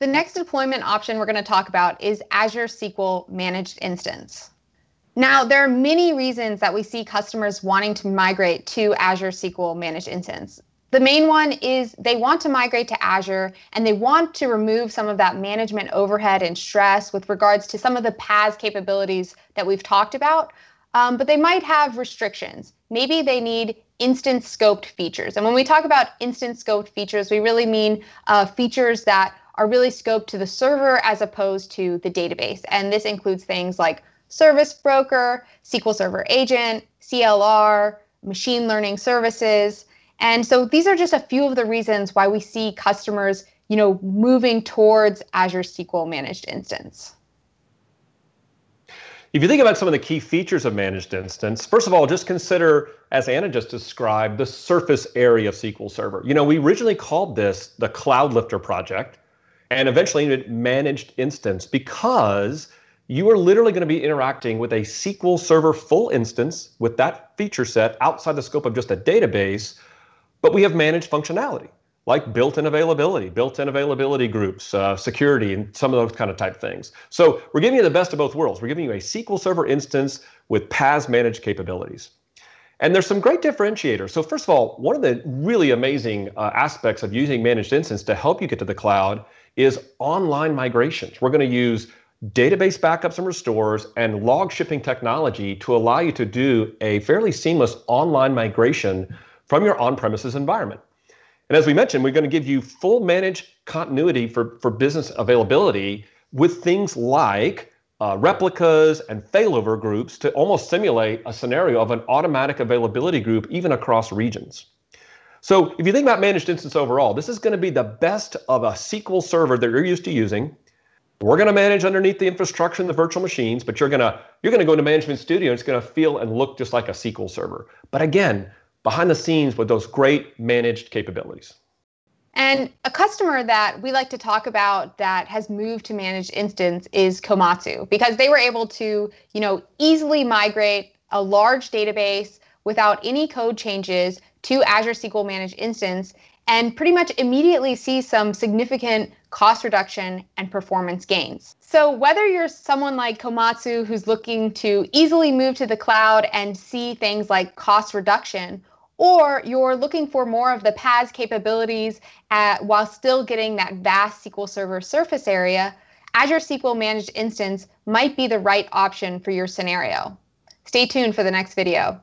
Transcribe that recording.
The next deployment option we're going to talk about is Azure SQL Managed Instance. Now, there are many reasons that we see customers wanting to migrate to Azure SQL Managed Instance. The main one is they want to migrate to Azure and they want to remove some of that management overhead and stress with regards to some of the PaaS capabilities that we've talked about. Um, but they might have restrictions. Maybe they need instance scoped features. And when we talk about instance scoped features, we really mean uh, features that are really scoped to the server as opposed to the database. And this includes things like Service Broker, SQL Server Agent, CLR, machine learning services. And so these are just a few of the reasons why we see customers, you know, moving towards Azure SQL Managed Instance. If you think about some of the key features of managed instance, first of all, just consider, as Anna just described, the surface area of SQL Server. You know, we originally called this the Cloud Lifter project and eventually managed instance because you are literally going to be interacting with a SQL Server full instance with that feature set outside the scope of just a database, but we have managed functionality like built-in availability, built-in availability groups, uh, security, and some of those kind of type things. So we're giving you the best of both worlds. We're giving you a SQL Server instance with PaaS managed capabilities. And there's some great differentiators. So first of all, one of the really amazing uh, aspects of using managed instance to help you get to the cloud is online migrations. We're going to use database backups and restores, and log shipping technology to allow you to do a fairly seamless online migration from your on premises environment. And as we mentioned, we're going to give you full managed continuity for, for business availability with things like uh, replicas and failover groups to almost simulate a scenario of an automatic availability group even across regions. So if you think about managed instance overall, this is going to be the best of a SQL server that you're used to using we're going to manage underneath the infrastructure and the virtual machines, but you're going to you're going to go into Management Studio. And it's going to feel and look just like a SQL server. But again, behind the scenes with those great managed capabilities. And a customer that we like to talk about that has moved to managed instance is Komatsu because they were able to, you know, easily migrate a large database without any code changes to Azure SQL Managed Instance and pretty much immediately see some significant cost reduction and performance gains. So, whether you're someone like Komatsu who's looking to easily move to the cloud and see things like cost reduction, or you're looking for more of the PaaS capabilities at, while still getting that vast SQL Server surface area, Azure SQL Managed Instance might be the right option for your scenario. Stay tuned for the next video.